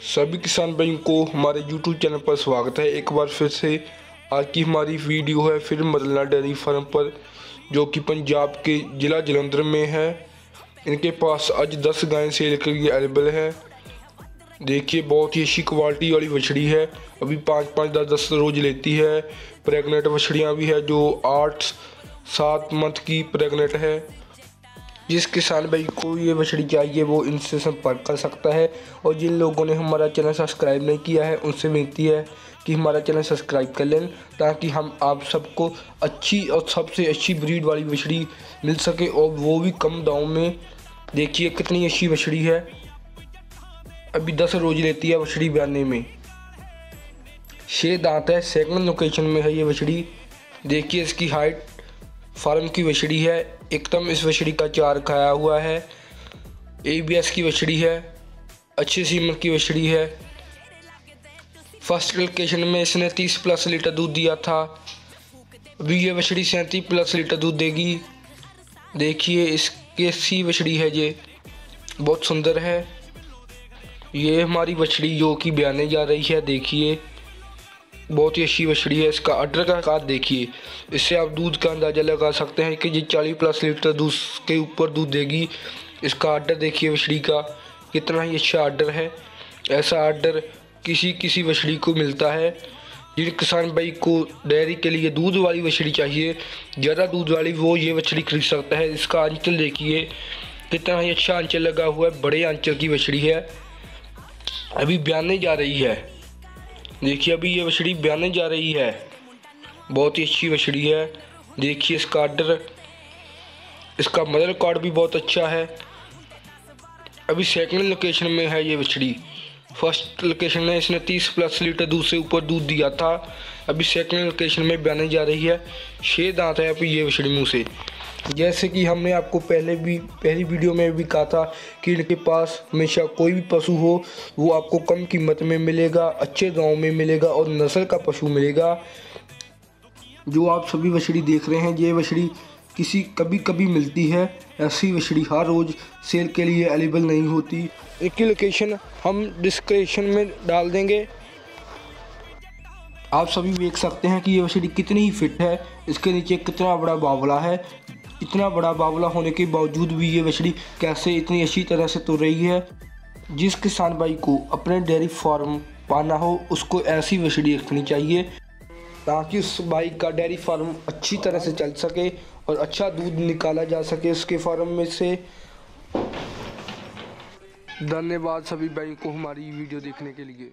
सभी किसान भाइयों को हमारे YouTube चैनल पर स्वागत है। एक बार फिर से आज की हमारी वीडियो है फिर मदलना डेयरी फार्म पर, जो कि पंजाब के ज़िला जलंधर में है। इनके पास आज 10 गायें सेल के लिए अवेलेबल है। देखिए, बहुत ही अच्छी क्वालिटी वाली बछड़ी है। अभी पाँच पाँच, दस दस रोज लेती है। प्रेगनेंट बछड़ियाँ भी है, जो आठ, सात मंथ की प्रेगनेंट है। जिस किसान भाई को ये बछड़ी चाहिए वो इनसे संपर्क कर सकता है। और जिन लोगों ने हमारा चैनल सब्सक्राइब नहीं किया है, उनसे विनती है कि हमारा चैनल सब्सक्राइब कर लें, ताकि हम आप सबको अच्छी और सबसे अच्छी ब्रीड वाली बछड़ी मिल सके। और वो भी कम दाम में। देखिए कितनी अच्छी बछड़ी है। अभी दस रोज लेती है बछड़ी बयाने में। छः दांत है सेकंड लोकेशन में है ये बछड़ी देखिए इसकी हाइट फार्म की बछड़ी है। एकदम इस बछड़ी का चार खाया हुआ है। ए बी एस की बछड़ी है। अच्छी सीमन की बछड़ी है। फ़र्स्ट लोकेशन में इसने तीस प्लस लीटर दूध दिया था। अभी ये बछड़ी सैंतीस प्लस लीटर दूध देगी। देखिए, इसके सी बछड़ी है ये। बहुत सुंदर है। ये हमारी बछड़ी जो कि बयाने जा रही है, देखिए। बहुत ही अच्छी बछड़ी है, इसका अडर का आकार देखिए। इससे आप दूध का अंदाज़ा लगा सकते हैं कि ये चालीस प्लस लीटर दूध के ऊपर दूध देगी। इसका आर्डर देखिए बछड़ी का, कितना ही अच्छा आर्डर है। ऐसा आर्डर किसी किसी बछड़ी को मिलता है जिन किसान भाई को डेयरी के लिए दूध वाली बछड़ी चाहिए, ज़्यादा दूध वाली वो ये बछड़ी खरीद सकता है। इसका आंचल देखिए, कितना ही अच्छा आंचल लगा हुआ है, बड़े आंचल की बछड़ी है। अभी बयाने जा रही है। देखिए, अभी ये बछड़ी ब्याने जा रही है। बहुत ही अच्छी बछड़ी है। देखिए इसका आर्डर इसका मदर कार्ड भी बहुत अच्छा है। अभी सेकंड लोकेशन में है ये बछड़ी फ़र्स्ट लोकेशन में इसने 30 प्लस लीटर दूध से ऊपर दूध दिया था। अभी सेकंड लोकेशन में बयाने जा रही है। छः दांत है अभी ये बछड़ी मुँह से। जैसे कि हमने आपको पहले भी, पहली वीडियो में भी कहा था कि इनके पास हमेशा कोई भी पशु हो, वो आपको कम कीमत में मिलेगा, अच्छे गाँव में मिलेगा और नस्ल का पशु मिलेगा। जो आप सभी बछड़ी देख रहे हैं, ये बछड़ी किसी कभी कभी मिलती है। ऐसी बछड़ी हर रोज़ सेल के लिए अवेलेबल नहीं होती। एक लोकेशन हम डिस्क्रिप्शन में डाल देंगे। आप सभी देख सकते हैं कि ये बछड़ी कितनी ही फिट है। इसके नीचे कितना बड़ा बावला है। इतना बड़ा बावला होने के बावजूद भी ये बछड़ी कैसे इतनी अच्छी तरह से तुर रही है? जिस किसान भाई को अपने डेयरी फार्म पाना हो, उसको ऐसी बछड़ी रखनी चाहिए ताकि उस भाई का डेयरी फार्म अच्छी तरह से चल सके और अच्छा दूध निकाला जा सके उसके फार्म में से। धन्यवाद सभी भाई को हमारी वीडियो देखने के लिए।